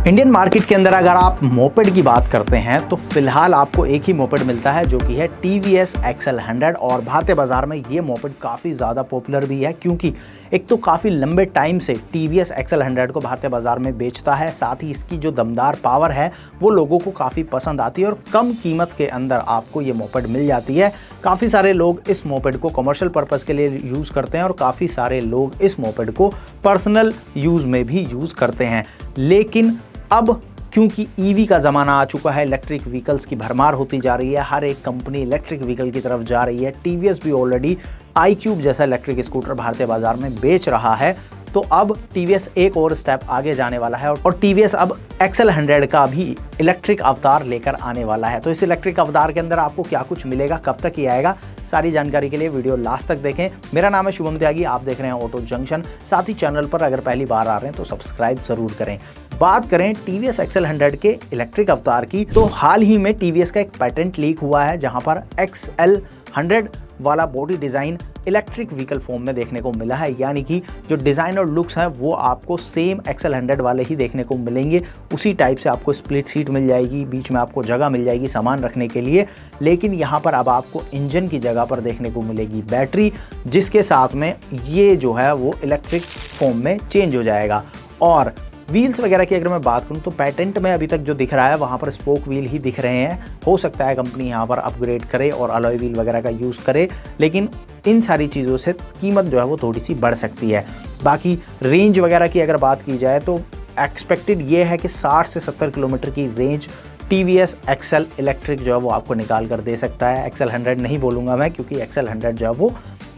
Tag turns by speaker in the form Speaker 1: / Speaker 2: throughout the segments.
Speaker 1: Indian market के अंदर अगर आप मोपेड की बात करते हैं तो फ़िलहाल आपको एक ही मोपेड मिलता है, जो कि है T V S XL hundred और भारतीय बाज़ार में ये मोपेड काफ़ी ज़्यादा पॉपुलर भी है, क्योंकि एक तो काफ़ी लंबे टाइम से T V S XL hundred को भारतीय बाज़ार में बेचता है, साथ ही इसकी जो दमदार पावर है, वो लोगों को काफ़ी पसंद आती है और कम कीमत के अंदर आपको ये मोपेड मिल जाती है। काफ़ी सारे लोग इस मोपेड को कमर्शियल पर्पज़ के लिए यूज़ करते हैं और काफ़ी सारे लोग इस मोपेड को पर्सनल यूज़ में भी यूज़ करते हैं। लेकिन अब क्योंकि ईवी का ज़माना आ चुका है इलेक्ट्रिक व्हीकल्स की भरमार होती जा रही है। हर एक कंपनी इलेक्ट्रिक व्हीकल की तरफ़ जा रही है। टीवीएस भी ऑलरेडी आई क्यूब जैसा इलेक्ट्रिक स्कूटर भारतीय बाज़ार में बेच रहा है। तो अब टीवीएस एक और स्टेप आगे जाने वाला है और टीवीएस अब एक्सएल हंड्रेड का भी इलेक्ट्रिक अवतार लेकर आने वाला है। तो इस इलेक्ट्रिक अवतार के अंदर आपको क्या कुछ मिलेगा, कब तक ही आएगा, सारी जानकारी के लिए वीडियो लास्ट तक देखें। मेरा नाम है शुभम त्यागी, आप देख रहे हैं ऑटो जंक्शन साथ ही चैनल पर अगर पहली बार आ रहे हैं तो सब्सक्राइब ज़रूर करें। बात करें T V S XL hundred के इलेक्ट्रिक अवतार की तो हाल ही में TVS का एक पैटेंट लीक हुआ है, जहाँ पर एक्स एल हंड्रेड वाला body design electric vehicle form में देखने को मिला है। यानी कि जो डिज़ाइन और लुक्स हैं, वो आपको सेम एक्सएल हंड्रेड वाले ही देखने को मिलेंगे। उसी टाइप से आपको स्प्लिट सीट मिल जाएगी, बीच में आपको जगह मिल जाएगी सामान रखने के लिए। लेकिन यहाँ पर अब आपको इंजन की जगह पर देखने को मिलेगी बैटरी जिसके साथ में ये जो है, वो इलेक्ट्रिक फॉर्म में चेंज हो जाएगा। और व्हील्स वगैरह की अगर मैं बात करूँ तो पैटेंट में अभी तक जो दिख रहा है, वहाँ पर स्पोक व्हील ही दिख रहे हैं। हो सकता है कंपनी यहाँ पर अपग्रेड करे और अलॉय व्हील वगैरह का यूज़ करे, लेकिन इन सारी चीज़ों से कीमत जो है वो थोड़ी सी बढ़ सकती है। बाकी रेंज वगैरह की अगर बात की जाए तो एक्सपेक्टेड ये है कि 60 से 70 किलोमीटर की range T V S XL electric जो है वो आपको निकाल कर दे सकता है। एक्सएल हंड्रेड नहीं बोलूँगा मैं, क्योंकि एक्सएल हंड्रेड जो है वो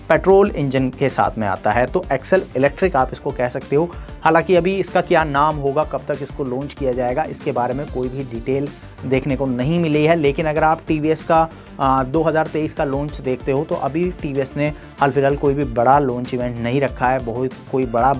Speaker 1: पेट्रोल इंजन के साथ में आता है तो एक्सेल इलेक्ट्रिक आप इसको कह सकते हो। हालाँकि अभी इसका क्या नाम होगा कब तक इसको लॉन्च किया जाएगा इसके बारे में कोई भी डिटेल देखने को नहीं मिली है। लेकिन अगर आप टीवीएस का आ, 2023 का लॉन्च देखते हो तो अभी टीवीएस ने हाल फ़िलहाल कोई भी बड़ा लॉन्च इवेंट नहीं रखा है बहुत कोई बड़ा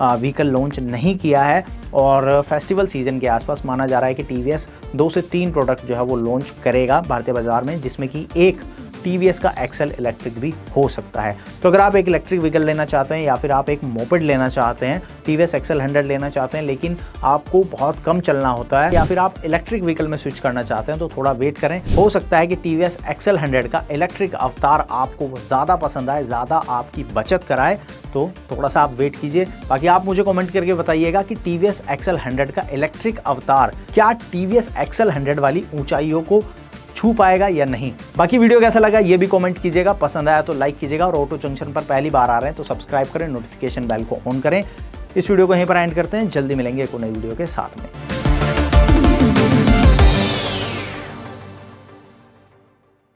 Speaker 1: व्हीकल लॉन्च नहीं किया है। और फेस्टिवल सीज़न के आसपास माना जा रहा है कि टीवीएस दो से तीन प्रोडक्ट जो है वो लॉन्च करेगा भारतीय बाज़ार में जिसमें कि एक TVS का एक्सेल इलेक्ट्रिक भी हो सकता है। तो अगर आप एक इलेक्ट्रिक व्हीकल लेना चाहते हैं या फिर आप एक मोपेड लेना चाहते हैं टी वी एक्सेल हंड्रेड लेना चाहते हैं, लेकिन आपको बहुत कम चलना होता है या फिर आप इलेक्ट्रिक व्हीकल में स्विच करना चाहते हैं तो थोड़ा वेट करें। हो सकता है कि टी वी एक्सेल हंड्रेड का इलेक्ट्रिक अवतार आपको ज़्यादा पसंद आए, ज़्यादा आपकी बचत कराए तो थोड़ा सा आप वेट कीजिए। बाकी आप मुझे कमेंट करके बताइएगा कि टी वी एक्सेल हंड्रेड का इलेक्ट्रिक अवतार क्या टी वी एक्सेल हंड्रेड वाली ऊंचाइयों को छू पाएगा या नहीं। बाकी वीडियो कैसा लगा, ये भी कमेंट कीजिएगा। पसंद आया तो लाइक कीजिएगा और ऑटो जंक्शन पर पहली बार आ रहे हैं तो सब्सक्राइब करें नोटिफिकेशन बेल को ऑन करें। इस वीडियो को यहीं पर एंड करते हैं। जल्दी मिलेंगे एक नई वीडियो के साथ में।